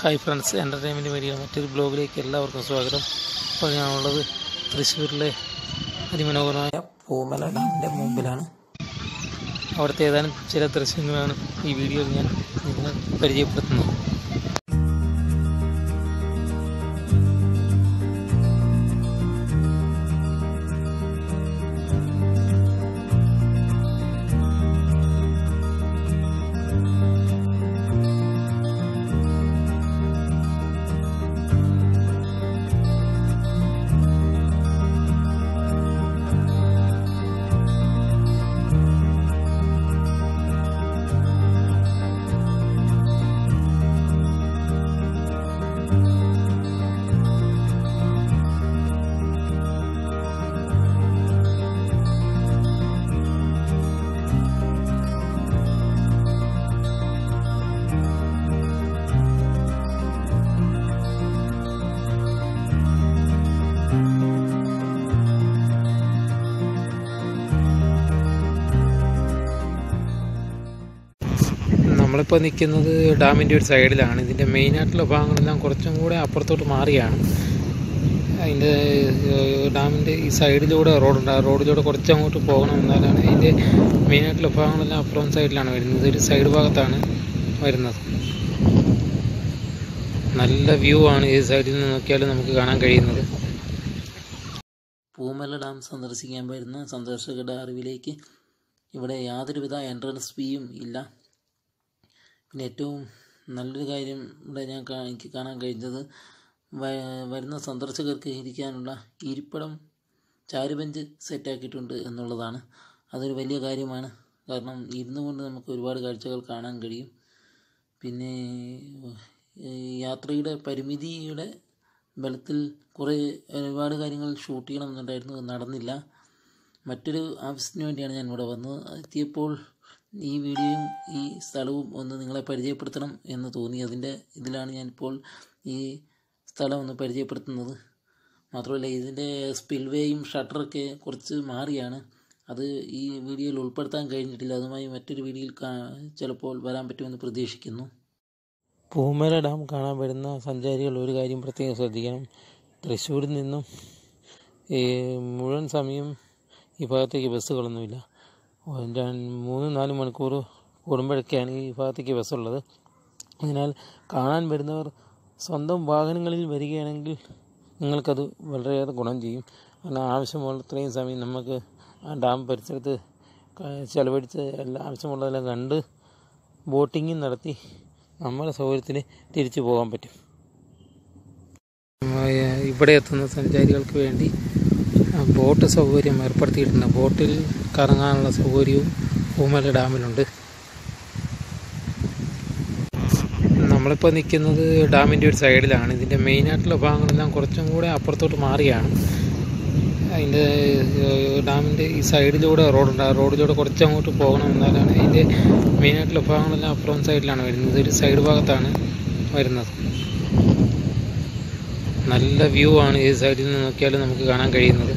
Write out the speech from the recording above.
Hi friends entertainment media മറ്റൊരു ബ്ലോഗിലേക്ക് എല്ലാവർക്കും സ്വാഗതം. അപ്പോൾ ഞാനുള്ളത് തൃശ്ശൂരിലെ അതിമനോഹരമായ പൂമല ഡാമിന്റെ മുമ്പിലാണ്. അവിടുത്തെ ഏതാനും ചില ദൃശ്യങ്ങളാണ് ഈ വീഡിയോയിൽ ഞാൻ നിങ്ങൾ പരിചയപ്പെടുത്തുന്നത്. നമ്മളിപ്പോൾ നിൽക്കുന്നത് ഡാമിന്റെ ഒരു സൈഡിലാണ്. ഇതിന്റെ മെയിനായിട്ടുള്ള ഭാഗങ്ങളെല്ലാം കുറച്ചും കൂടെ അപ്പുറത്തോട്ട് മാറിയാണ്. അതിന്റെ ഡാമിന്റെ ഈ സൈഡിലൂടെ റോഡുണ്ട് ആ റോഡിലൂടെ കുറച്ച് അങ്ങോട്ട് പോകണം എന്നാലാണ് അതിന്റെ മെയിനായിട്ടുള്ള ഭാഗങ്ങളെല്ലാം അപ്പുറം സൈഡിലാണ് വരുന്നത്. ഒരു സൈഡ് ഭാഗത്താണ് വരുന്നത്. നല്ല വ്യൂ ആണ് ഈ സൈഡിൽ നിന്ന് നോക്കിയാൽ നമുക്ക് കാണാൻ കഴിയുന്നത്. പൂമല ഡാം സന്ദർശിക്കാൻ വരുന്ന സന്ദർശകരുടെ അറിവിലേക്ക് ഇവിടെ യാതൊരുവിധ എൻട്രൻസ് ഫീയും ഇല്ല. ഏറ്റവും നല്ലൊരു കാര്യം ഇവിടെ ഞാൻ എനിക്ക് കാണാൻ കഴിഞ്ഞത് വരുന്ന സന്ദർശകർക്ക് ഇരിക്കാനുള്ള ഇരിപ്പിടം ചാരുബെഞ്ച് സെറ്റാക്കിയിട്ടുണ്ട് എന്നുള്ളതാണ്. അതൊരു വലിയ കാര്യമാണ്. കാരണം ഇരുന്നു കൊണ്ട് നമുക്ക് ഒരുപാട് കാഴ്ചകൾ കാണാൻ കഴിയും. പിന്നെ യാത്രയുടെ പരിമിതിയുടെ ബലത്തിൽ കുറേ ഒരുപാട് കാര്യങ്ങൾ ഷൂട്ട് ചെയ്യണമെന്നുണ്ടായിരുന്നു. നടന്നില്ല. മറ്റൊരു ആവശ്യത്തിന് വേണ്ടിയാണ് ഞാൻ ഇവിടെ വന്നത്. എത്തിയപ്പോൾ ഈ വീഡിയോയും ഈ സ്ഥലവും ഒന്ന് നിങ്ങളെ പരിചയപ്പെടുത്തണം എന്ന് തോന്നി അതിന്റെ ഇതിലാണ് ഞാനിപ്പോൾ ഈ സ്ഥലം ഒന്ന് പരിചയപ്പെടുത്തുന്നത്. മാത്രമല്ല ഇതിന്റെ സ്പിൽവേയും ഷട്ടറൊക്കെ കുറച്ച് മാറിയാണ്. അത് ഈ വീഡിയോയിൽ ഉൾപ്പെടുത്താൻ കഴിഞ്ഞിട്ടില്ല. അതുമായി മറ്റൊരു വീഡിയോയിൽ ചിലപ്പോൾ വരാൻ പറ്റുമെന്ന് പ്രതീക്ഷിക്കുന്നു. പൂമല ഡാം കാണാൻ വരുന്ന സഞ്ചാരികൾ ഒരു കാര്യം പ്രത്യേകം ശ്രദ്ധിക്കണം. തൃശ്ശൂരിൽ നിന്നും മുഴുവൻ സമയം ഈ ഭാഗത്തേക്ക് ബസ്സുകളൊന്നുമില്ല. മൂന്ന് നാല് മണിക്കൂർ കൂടുമ്പോഴൊക്കെയാണ് ഈ ഭാഗത്തേക്ക് ബസ്സുള്ളത് അതിനാൽ കാണാൻ വരുന്നവർ സ്വന്തം വാഹനങ്ങളിൽ വരികയാണെങ്കിൽ നിങ്ങൾക്കത് വളരെയേറെ ഗുണം ചെയ്യും. കാരണം ആവശ്യമുള്ള ഇത്രയും സമയം നമുക്ക് ആ ഡാം പരിസരത്ത് ചിലവഴിച്ച് എല്ലാ ആവശ്യമുള്ളതെല്ലാം കണ്ട് ബോട്ടിങ്ങും നടത്തി നമ്മുടെ സൗകര്യത്തിന് തിരിച്ചു പോകാൻ പറ്റും. ഇവിടെ എത്തുന്ന സഞ്ചാരികൾക്ക് വേണ്ടി ബോട്ട് സൗകര്യം ഏർപ്പെടുത്തിയിട്ടുണ്ട്. ബോട്ടിൽ കറങ്ങാനുള്ള സൗകര്യവും പൂമല ഡാമിലുണ്ട്. നമ്മളിപ്പോൾ നിൽക്കുന്നത് ഡാമിന്റെ ഒരു സൈഡിലാണ്. ഇതിന്റെ മെയിനായിട്ടുള്ള ഭാഗങ്ങളെല്ലാം കുറച്ചും കൂടെ അപ്പുറത്തോട്ട് മാറിയാണ്. അതിന്റെ ഡാമിന്റെ ഈ സൈഡിലൂടെ റോഡുണ്ട്. ആ റോഡിലൂടെ കുറച്ച് അങ്ങോട്ട് പോകണം എന്നാലാണ് അതിന്റെ മെയിനായിട്ടുള്ള ഭാഗങ്ങളെല്ലാം അപ്പുറം സൈഡിലാണ് വരുന്നത്. ഒരു സൈഡ് ഭാഗത്താണ് വരുന്നത്. നല്ല വ്യൂ ആണ് ഈ സൈഡിൽ നിന്ന് നോക്കിയാൽ നമുക്ക് കാണാൻ കഴിയുന്നത്.